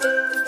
Bye.